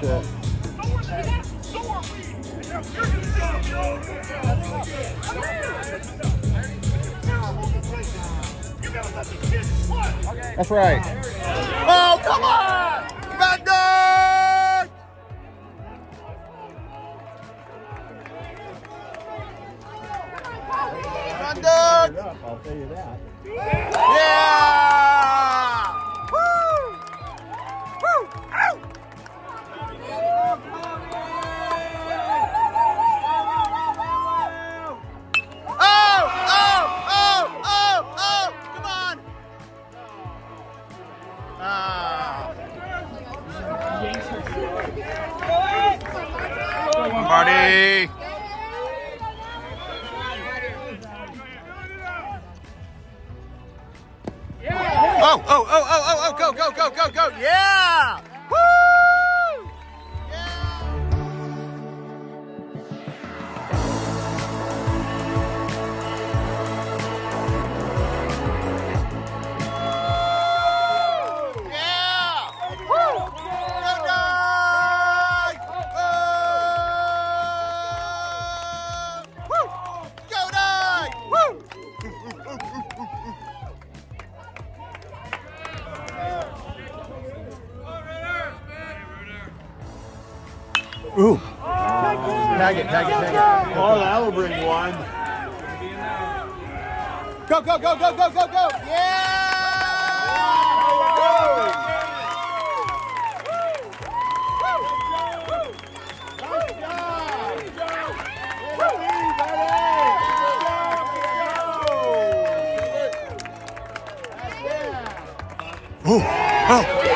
shit. That's right. Oh, come on! Come on, Doug! Come on, Doug! I'll tell you that. Yeah! Marty! Oh, oh, oh, oh, oh, oh, go, go, go, go, go. Yeah! Ooh. Tag it, tag it, tag it. Oh, that'll bring one. Go, go, go, go, go, go, go! Yeah! Ooh. Oh.